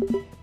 You